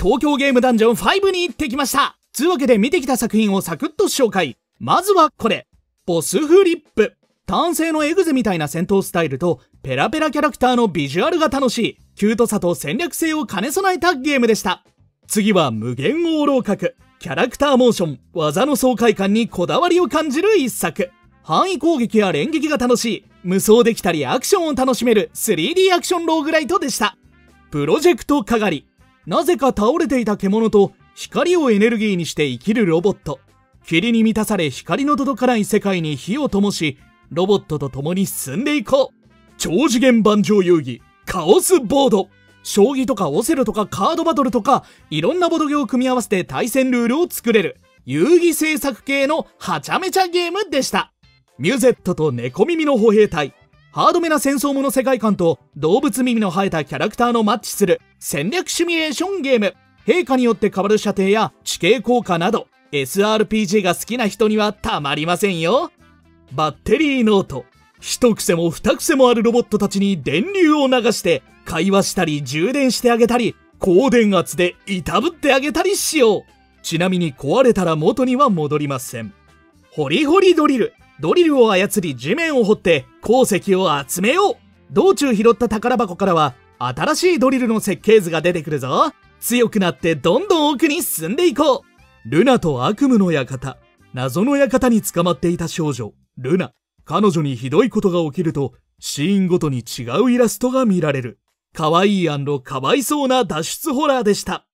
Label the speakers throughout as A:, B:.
A: 東京ゲームダンジョン5に行ってきましたつうわけで見てきた作品をサクッと紹介。まずはこれ。ボスフリップ。単性のエグゼみたいな戦闘スタイルと、ペラペラキャラクターのビジュアルが楽しい、キュートさと戦略性を兼ね備えたゲームでした。次は無限横楼閣。キャラクターモーション、技の爽快感にこだわりを感じる一作。範囲攻撃や連撃が楽しい、無双できたりアクションを楽しめる 3D アクションローグライトでした。プロジェクトかがり。なぜか倒れていた獣と光をエネルギーにして生きるロボット。霧に満たされ光の届かない世界に火を灯し、ロボットと共に進んでいこう。超次元盤上遊戯、カオスボード。将棋とかオセロとかカードバトルとか、いろんなボドゲを組み合わせて対戦ルールを作れる、遊戯制作系のはちゃめちゃゲームでした。ミュゼットと猫耳の歩兵隊、ハードめな戦争もの世界観と動物耳の生えたキャラクターのマッチする戦略シミュレーションゲーム。陛下によって変わる射程や地形効果など、SRPG が好きな人にはたまりませんよ。バッテリーノート。一癖も二癖もあるロボットたちに電流を流して会話したり充電してあげたり高電圧でいたぶってあげたりしよう。ちなみに壊れたら元には戻りません。ホリホリドリル。ドリルを操り地面を掘って鉱石を集めよう。道中拾った宝箱からは新しいドリルの設計図が出てくるぞ。強くなってどんどん奥に進んでいこう。ルナと悪夢の館。謎の館に捕まっていた少女。ルナ。彼女にひどいことが起きるとシーンごとに違うイラストが見られる。可愛いかわいそうな脱出ホラーでした。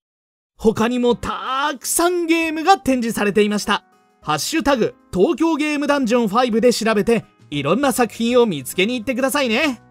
A: 他にもたくさんゲームが展示されていました。ハッシュタグ、東京ゲームダンジョン5で調べて、いろんな作品を見つけに行ってくださいね。